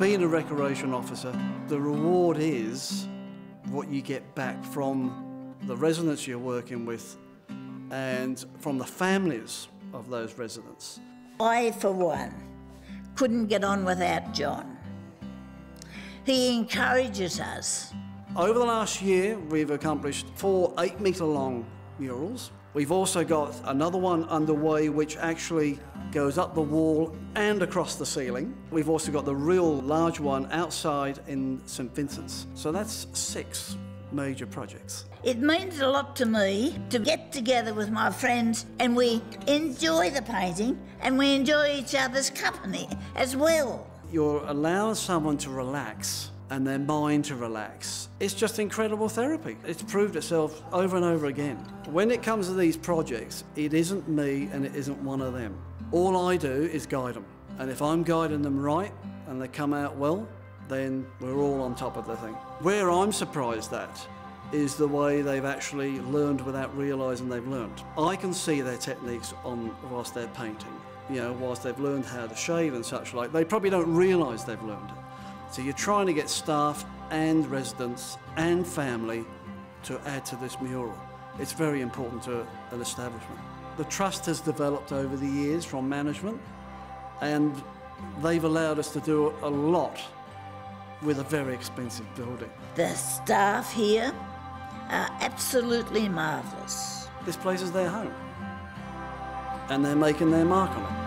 recreation officer, the reward is what you get back from the residents you're working with and from the families of those residents. I, for one, couldn't get on without John. He encourages us. Over the last year, we've accomplished four eight metre long murals. We've also got another one underway which actually goes up the wall and across the ceiling. We've also got the real large one outside in St Vincent's. So that's six major projects. It means a lot to me to get together with my friends and we enjoy the painting and we enjoy each other's company as well. You're allowing someone to relax and their mind to relax. It's just incredible therapy. It's proved itself over and over again. When it comes to these projects, it isn't me and it isn't one of them. All I do is guide them. And if I'm guiding them right and they come out well, then we're all on top of the thing. Where I'm surprised at is the way they've actually learned without realising they've learned. I can see their techniques on whilst they're painting. You know, whilst they've learned how to shave and such like, they probably don't realise they've learned it. So you're trying to get staff and residents and family to add to this mural. It's very important to an establishment. The trust has developed over the years from management and they've allowed us to do a lot with a very expensive building. The staff here are absolutely marvellous. This place is their home and they're making their mark on it.